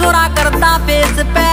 छोरा करता फेस पे